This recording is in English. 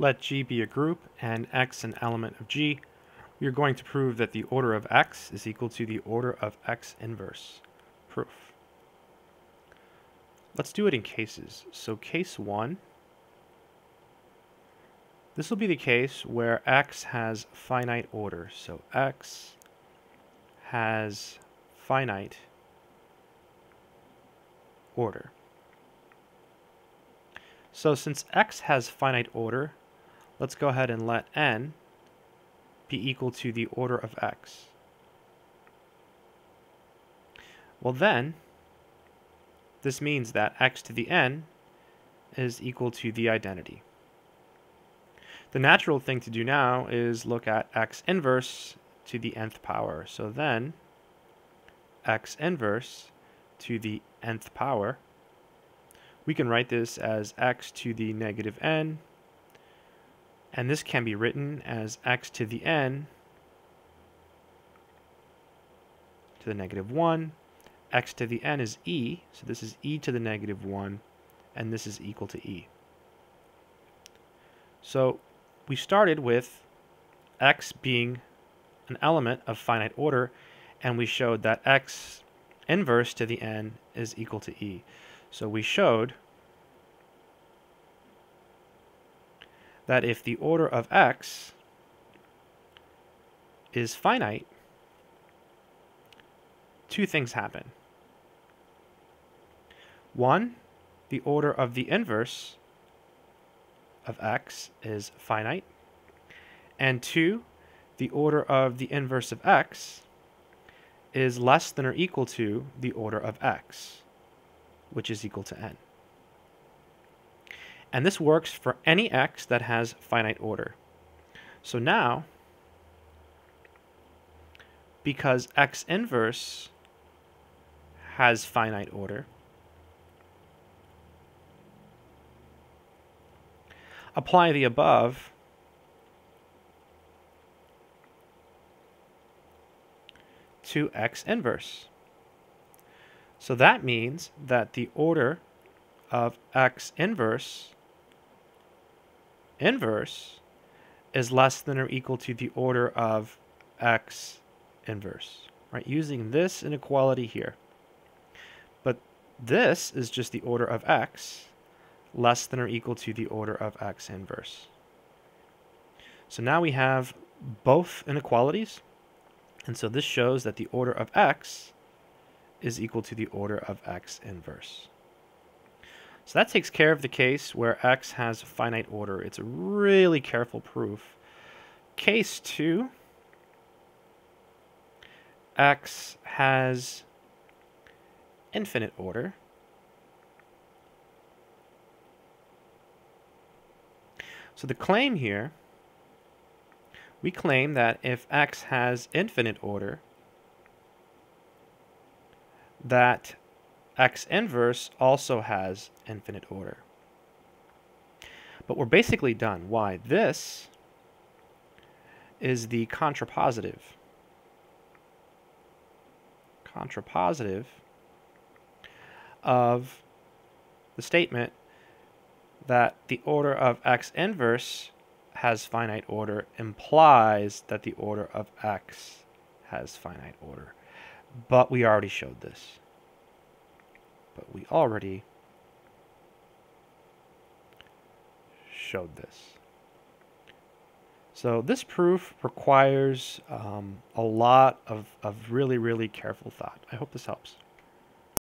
Let G be a group and X an element of G. We are going to prove that the order of X is equal to the order of X inverse. Proof. Let's do it in cases. So case 1, this will be the case where X has finite order. So X has finite order. So since x has finite order, let's go ahead and let n be equal to the order of x. Well then, this means that x to the n is equal to the identity. The natural thing to do now is look at x inverse to the nth power. So then, x inverse to the nth power, we can write this as x to the negative n, and this can be written as x to the n to the negative 1. x to the n is e, so this is e to the negative 1, and this is equal to e. So we started with x being an element of finite order, and we showed that x inverse to the n is equal to e. So we showed that if the order of x is finite, two things happen. One, the order of the inverse of x is finite. And two, the order of the inverse of x is less than or equal to the order of x, which is equal to n. And this works for any x that has finite order. So now, because x inverse has finite order, apply the above to x inverse. So that means that the order of x inverse inverse is less than or equal to the order of x inverse, right? Using this inequality here. But this is just the order of x less than or equal to the order of x inverse. So now we have both inequalities and so this shows that the order of x is equal to the order of x inverse. So that takes care of the case where x has finite order. It's a really careful proof. Case 2, x has infinite order. So the claim here we claim that if x has infinite order, that x inverse also has infinite order. But we're basically done. Why? This is the contrapositive. Contrapositive of the statement that the order of x inverse has finite order implies that the order of x has finite order. But we already showed this. We already showed this. So this proof requires um, a lot of, of really, really careful thought. I hope this helps.